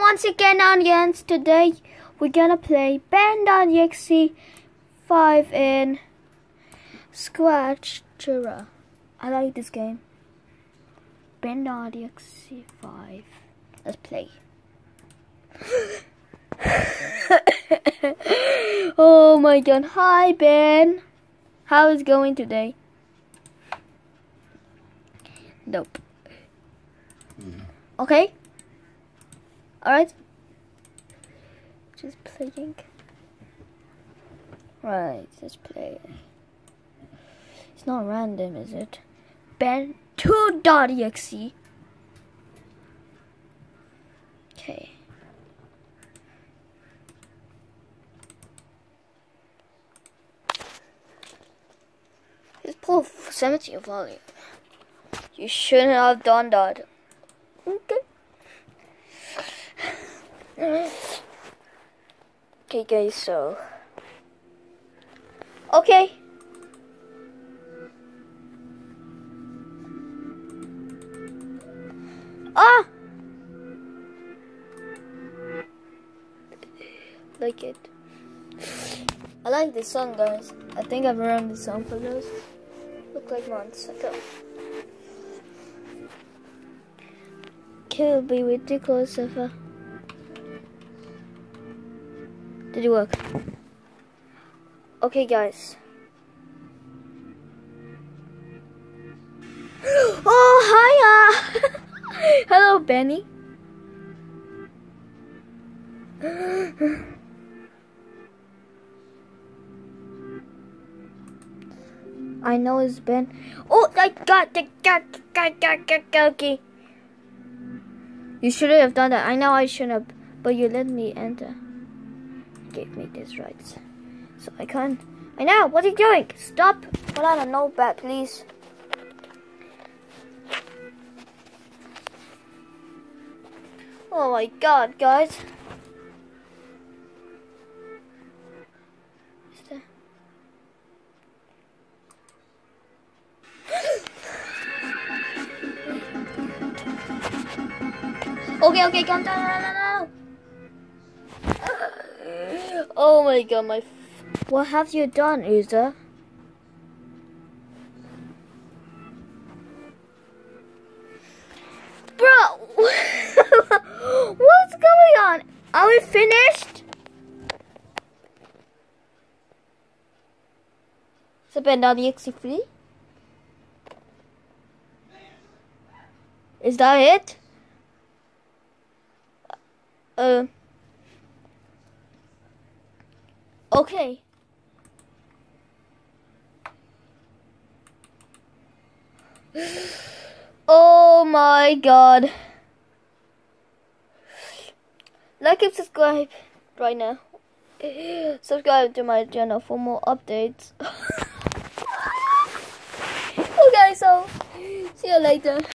once again audience today we're gonna play Ben.exe 5 in Scratch Jr. I like this game. Ben.exe 5. Let's play. oh my god. Hi Ben. How is going today? Nope. Mm. Okay. Alright. Just playing. Right, let's play. It's not random, is it? Ben 2.exe. Okay. Just pull 70 volume. You shouldn't have done that. Okay. Okay, guys, so. Okay. Ah! Like it. I like this song, guys. I think I've learned this song for those. Look like months ago. Could be ridiculous if I. Did it work? Okay, guys. Oh, hiya! Hello, Benny. I know it's Ben. Oh, I got the got You shouldn't have done that. I know I shouldn't have, but you let me enter. Gave me these rights, so I can't. I know. What are you doing? Stop. Put on a notepad, please. Oh my god, guys. Okay, okay, calm down. No, no, no. Oh my god, my. what have you done, Uza? Bro, what's going on? Are we finished? Spend on the XC3? Is that it? Uh. Okay. Oh my god. Like and subscribe right now. Subscribe to my channel for more updates. okay, so see you later.